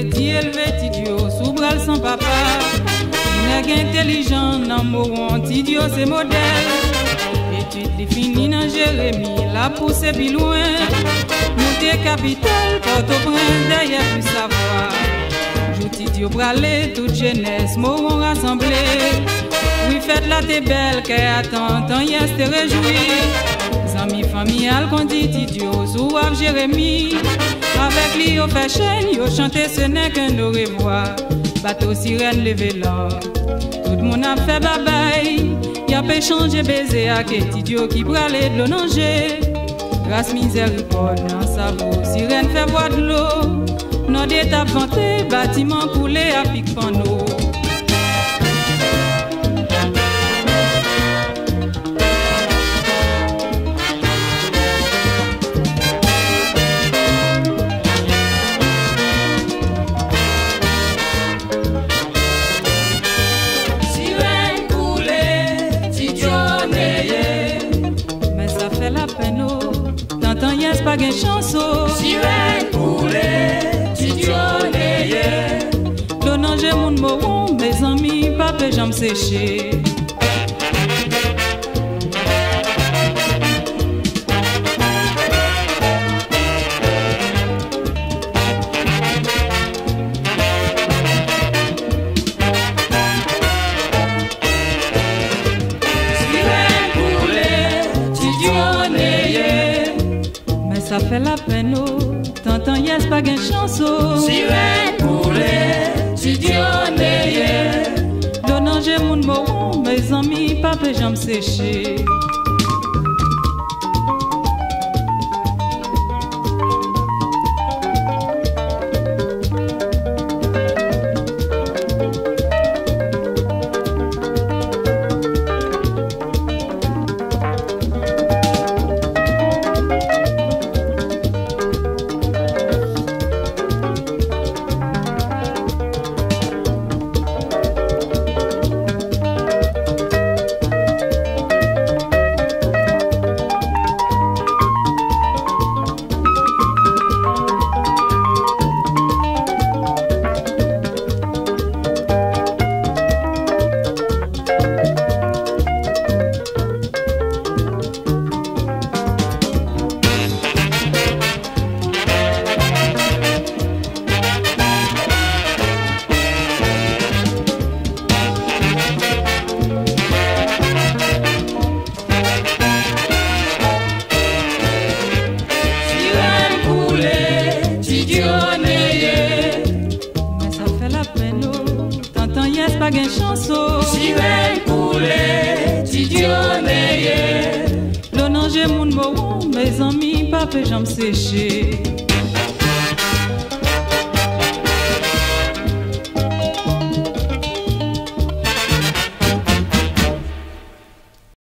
Di elve ti diyo sou bral san papa intelijan nan ti diyo se model Etude li fini nan Jeremie la pousse pi louen Monte kapital, porto pren deye plus savoi Jouti diyo brale, tout jenes moron rassemble Ou y fèt la te bel, kè atan, tan yes te rejoui Zami familial qu'on dit Tidio Sou av Jérémie. Avec lui au fait chaîne Yo chante ce n'est qu'un au revoir Bateau sirène levé là. Tout le monde a fait babaye. Y a pas changé baiser à Tidio qui bralait de l'eau nager Grâce miséricorde dans sa voix Sirène fait boire de l'eau. Nos d'étape vanté oh. T'entends yes pas gain chanson Sirène coulée, Tidio neye. L'eau nager moun moron Mes amis pas pe jambes sécher Ça fait la peine oh. T'entends yes pas gain chanson Sirène coulée, Tidio neye. L'eau nager moun moron Mes amis pas pe jambes sécher T'entends yes pas gain chanson Sirène coulée, Tidio neye. L'eau nager moun moron Mes amis pas pe jambes sécher